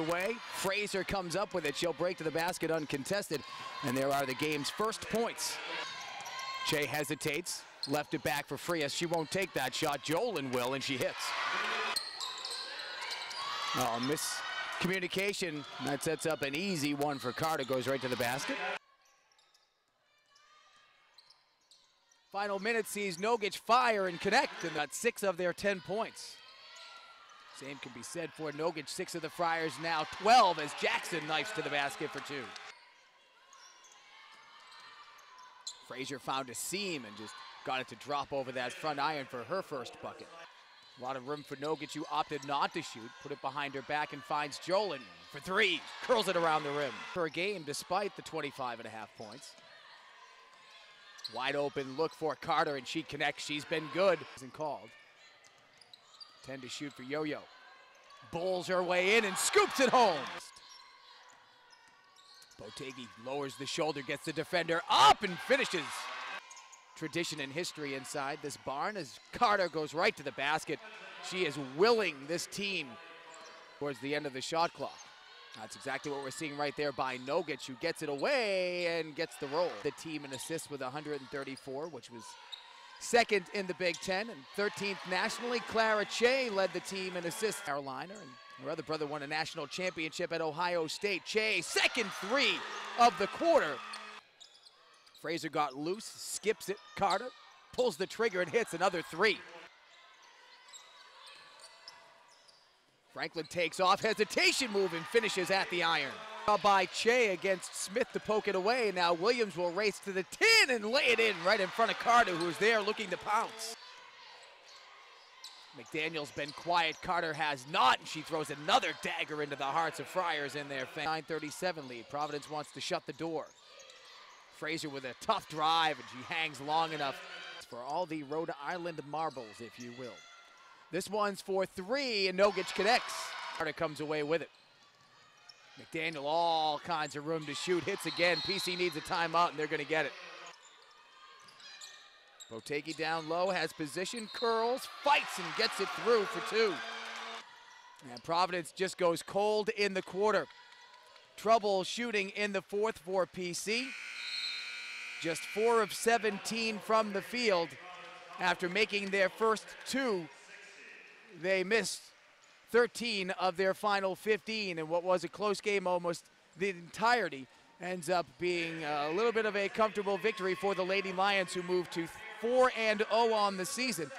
away. Frazier comes up with it. She'll break to the basket uncontested. And there are the game's first points. Che hesitates. Left it back for Frias. She won't take that shot. Jolin will, and she hits. Oh, miscommunication. That sets up an easy one for Carter. Goes right to the basket. Final minute sees Nogic fire and connect, and got six of their 10 points. Same can be said for Nogic, six of the Friars now 12 as Jackson knifes to the basket for two. Frazier found a seam and just got it to drop over that front iron for her first bucket. A lot of room for Nogic, who opted not to shoot, put it behind her back and finds Jolin for three, curls it around the rim. For a game despite the 25 and a half points. Wide open look for Carter and she connects, she's been good. Isn't called. 10 to shoot for Yo-Yo. Bowls her way in and scoops it home. Botegi lowers the shoulder, gets the defender up and finishes. Tradition and history inside this barn as Carter goes right to the basket. She is willing this team towards the end of the shot clock. That's exactly what we're seeing right there by Nogic, who gets it away and gets the roll. The team in assists with 134, which was second in the Big Ten and 13th nationally. Clara Che led the team in assists. Carolina and her other brother won a national championship at Ohio State. Che, second three of the quarter. Frazier got loose, skips it. Carter pulls the trigger and hits another three. Franklin takes off, hesitation move, and finishes at the iron. By Che against Smith to poke it away. Now Williams will race to the tin and lay it in right in front of Carter, who's there looking to pounce. McDaniel's been quiet, Carter has not, and she throws another dagger into the hearts of Friars in their 937 lead. Providence wants to shut the door. Frazier with a tough drive, and she hangs long enough for all the Rhode Island marbles, if you will. This one's for three, and Nogic connects. Carter comes away with it. McDaniel, all kinds of room to shoot. Hits again. PC needs a timeout, and they're going to get it. Botegi down low, has position, curls, fights, and gets it through for two. And Providence just goes cold in the quarter. Trouble shooting in the fourth for PC. Just four of 17 from the field. After making their first two, they missed 13 of their final 15 and what was a close game almost the entirety ends up being a little bit of a comfortable victory for the Lady Lions who moved to 4 and 0 on the season.